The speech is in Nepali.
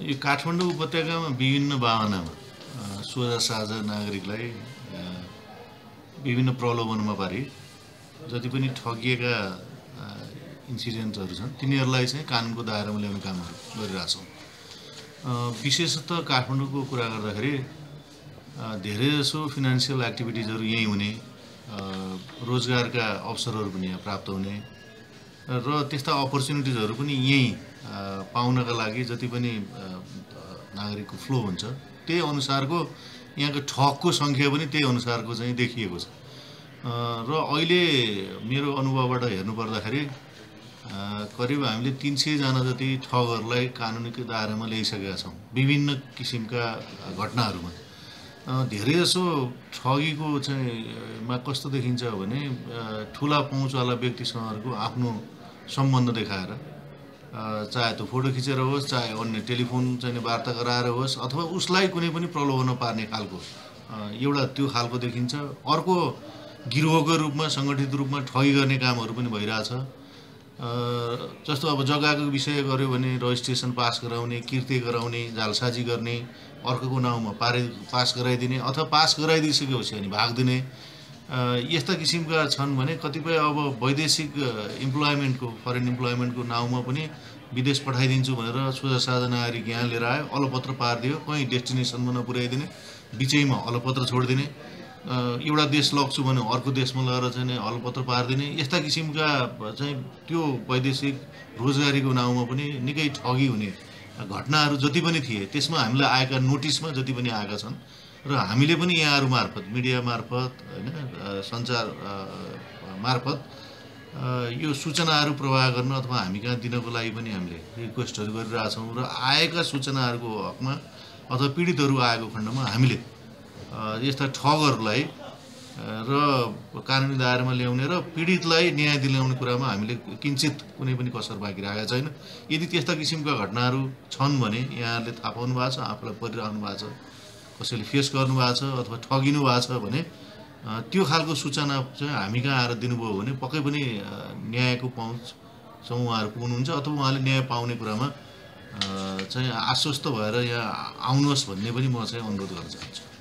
यो काठमाडौँ उपत्यकामा विभिन्न अ, सोझा साझा नागरिकलाई विभिन्न प्रलोभनमा पारी जति पनि ठगिएका अ, इन्सिडेन्ट्सहरू छन् तिनीहरूलाई चाहिँ कानुनको दायरामा ल्याउने कामहरू गरिरहेछौँ विशेषतः काठमाडौँको कुरा गर्दाखेरि धेरैजसो फिनान्सियल एक्टिभिटिजहरू यहीँ हुने रोजगारका अवसरहरू पनि यहाँ प्राप्त हुने र त्यस्ता अपर्च्युनिटिजहरू पनि यहीँ पाउनका लागि जति पनि नागरिकको फ्लो हुन्छ त्यही अनुसारको यहाँको ठगको सङ्ख्या पनि त्यही अनुसारको चाहिँ देखिएको छ। र अहिले मेरो अनुभवबाट हेर्नुपर्दाखेरि करिब हामीले तिन सयजना जति ठगहरूलाई कानुनीको दायरामा ल्याइसकेका छौँ विभिन्न किसिमका घटनाहरूमा। धेरैजसो ठगीको चाहिँ मा कस्तो देखिन्छ भने ठुला पहुँचवाला व्यक्तिसँगको आफ्नो सम्बन्ध देखाएर चाहे त्यो फोटो खिचेर होस् चाहे अन्य टेलिफोन चाहिँ वार्ता गराएर होस् अथवा उसलाई कुनै पनि प्रलोभनमा पार्ने खालको एउटा त्यो खालको देखिन्छ। अर्को गिरोहको रूपमा सङ्गठित रूपमा ठगी गर्ने कामहरू पनि भइरहेछ। जस्तो अब जग्गाको विषय गऱ्यो भने रजिस्ट्रेसन पास गराउने किर्ते गराउने जालसाजी गर्ने अर्कोको नाउँमा पारे पास गराइदिने अथवा पास गराइदिइसकेपछि अनि भागिदिने अ, यस्ता किसिमका छन् भने कतिपय अब वैदेशिक इम्प्लोइमेन्टको फरेन इम्प्लोइमेन्टको नाउँमा पनि विदेश पठाइदिन्छु भनेर सोझा साझा नागरिक यहाँ लिएर आयो अलपत्र पारिदियो कहीँ डेस्टिनेसनमा नपुर्याइदिने बिचैमा अलपत्र छोडिदिने एउटा देश लग्छु भने अर्को देशमा लगेर चाहिँ नि अलपत्र पारिदिने यस्ता किसिमका चाहिँ त्यो वैदेशिक रोजगारीको नाउँमा पनि निकै ठगी हुने घटनाहरू जति पनि थिए त्यसमा हामीलाई आएका नोटिसमा जति पनि आएका छन् र हामीले पनि यहाँहरू मार्फत मिडिया मार्फत होइन सञ्चार मार्फत यो सूचनाहरू प्रवाह गर्न अथवा हामी कहाँ दिनको लागि पनि हामीले रिक्वेस्टहरू गरिरहेछौँ र आएका सूचनाहरूको हकमा अथवा पीडितहरू आएको खण्डमा हामीले यस्ता ठगहरूलाई र कानुनी दायरामा ल्याउने र पीडितलाई न्याय दिलाउने कुरामा हामीले किन्चित कुनै पनि कसर बाँकी राखेका छैन। यदि त्यस्ता किसिमका घटनाहरू छन् भने यहाँहरूले थाहा पाउनु भएको छ आफूलाई परिरहनु भएको छ। कसैले फेस गर्नुभएको छ अथवा ठगिनु भएको छ भने त्यो खालको सूचना चाहिँ हामी कहाँ आएर दिनुभयो भने पक्कै पनि न्यायको पहुँचसम्म उहाँहरू पुग्नुहुन्छ अथवा उहाँले न्याय पाउने कुरामा चाहिँ आश्वस्त भएर यहाँ आउनुहोस् भन्ने पनि म चाहिँ अनुरोध गर्न चाहन्छु।